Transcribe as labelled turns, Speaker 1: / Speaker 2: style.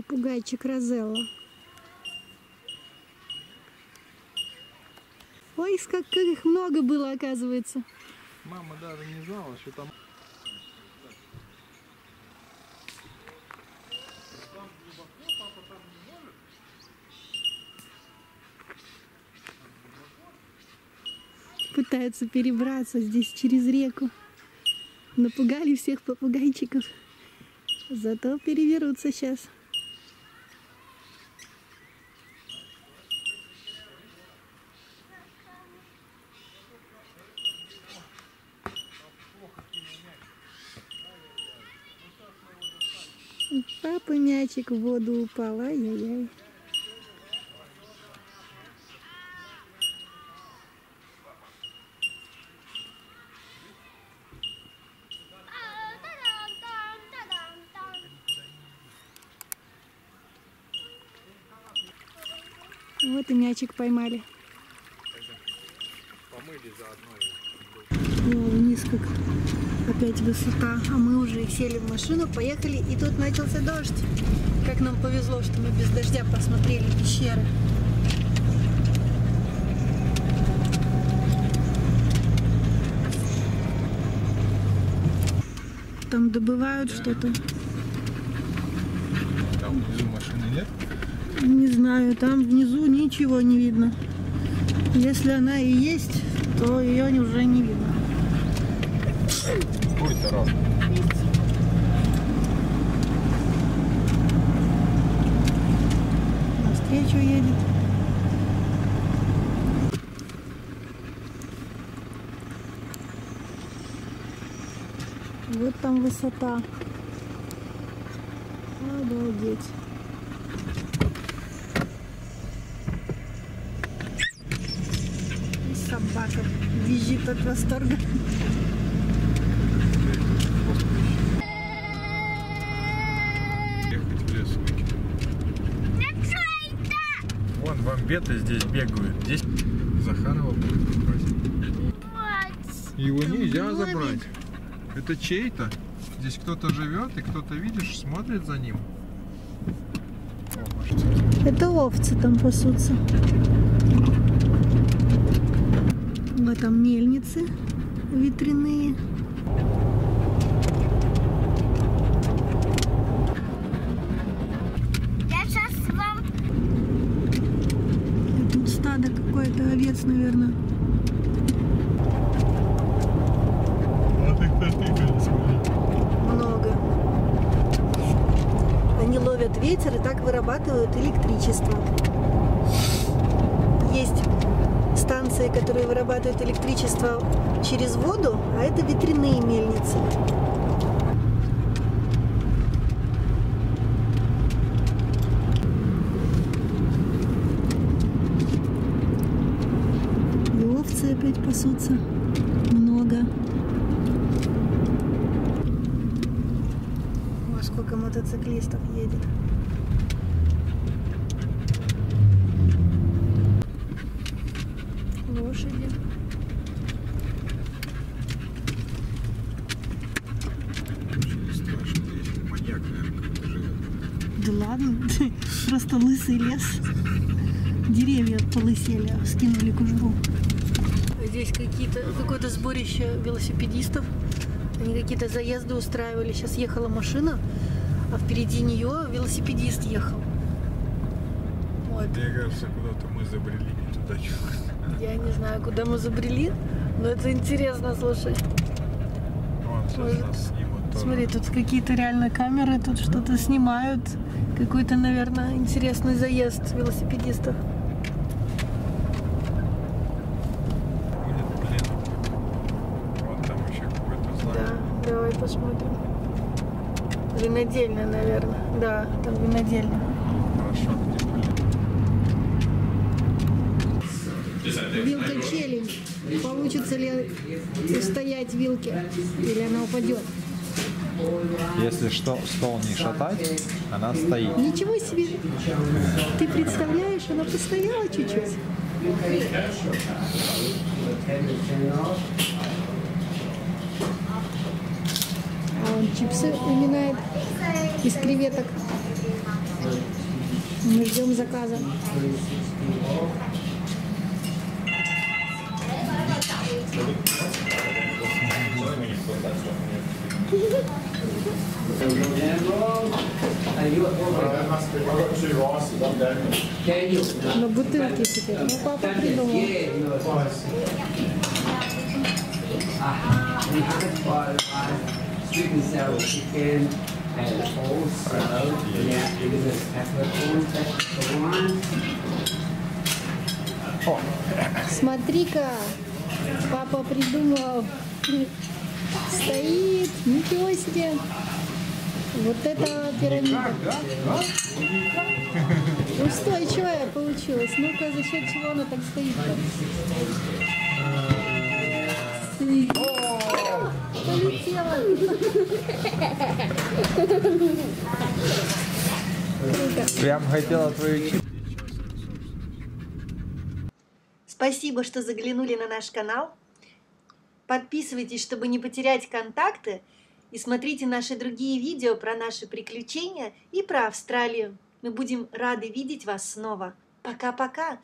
Speaker 1: Попугайчик Розелла. Ой, как, как их много было, оказывается.
Speaker 2: Мама даже не знала, что там...
Speaker 1: Пытаются перебраться здесь через реку. Напугали всех попугайчиков. Зато переберутся сейчас. Папа мячик в воду упал, ай-яй-яй. Вот и мячик поймали.
Speaker 2: Помыли заодно.
Speaker 1: О, вниз как опять высота. А мы уже сели в машину, поехали, и тут начался дождь. Как нам повезло, что мы без дождя посмотрели пещеры. Там добывают что-то.
Speaker 2: Там внизу машины нет?
Speaker 1: Не знаю, там внизу ничего не видно. Если она и есть, то ее уже не видно.
Speaker 2: Какой-то раз.
Speaker 1: Навстречу едет. Вот там высота. Обалдеть. И собака визжит от восторга.
Speaker 2: Ехать в лес. Вон бомбеты здесь бегают. Здесь Захарова будет брать. Его нельзя забрать. Это чей-то. Здесь кто-то живет, и кто-то, видишь, смотрит за ним.
Speaker 1: Это овцы там пасутся. Вот там мельницы ветряные.
Speaker 3: Я сейчас вам
Speaker 1: И тут стадо овец, наверное. Много. Они ловят ветер и так вырабатывают электричество. Есть станции, которые вырабатывают электричество через воду, а это ветряные мельницы. Опять пасутся. Много. О, сколько мотоциклистов едет. Лошади. Да ладно, просто лысый лес. Деревья полысели, скинули кожуру. Здесь какие-то какое-то сборище велосипедистов. Они какие-то заезды устраивали. Сейчас ехала машина, а впереди нее велосипедист ехал. Вот.
Speaker 2: Мне кажется, куда-то мы забрели не туда.
Speaker 1: Я не знаю, куда мы забрели, но это интересно, слушай.
Speaker 2: Вон, сейчас
Speaker 1: Может,
Speaker 2: нас снимут тоже.
Speaker 1: Смотри, тут какие-то реально камеры, тут что-то снимают. Какой-то, наверное, интересный заезд велосипедистов.
Speaker 2: Будет, блин. Вот там еще какой-то знак.
Speaker 1: Да, давай посмотрим. Винодельня, наверное. Да, там винодельня.
Speaker 2: Хорошо, где.
Speaker 1: Вилка челлендж. Получится ли устоять вилке? Или она упадет?
Speaker 4: Если что, стол не шатать, она стоит.
Speaker 1: Ничего себе! Ты представляешь, она постояла чуть-чуть. А он чипсы уминает из креветок. Мы ждем заказа. На бутылке теперь. Ну, папа придумал.
Speaker 3: Sour chicken and also, yeah, peppercorn, peppercorn.
Speaker 1: Смотри-ка, папа придумал. Стоит, ничего себе. Вот это пирамида. Устойчивая получилась. Ну-ка, за счет чего она так стоит? Полетела.
Speaker 4: Прям хотела твою.
Speaker 1: Спасибо, что заглянули на наш канал. Подписывайтесь, чтобы не потерять контакты. И смотрите наши другие видео про наши приключения и про Австралию. Мы будем рады видеть вас снова. Пока-пока.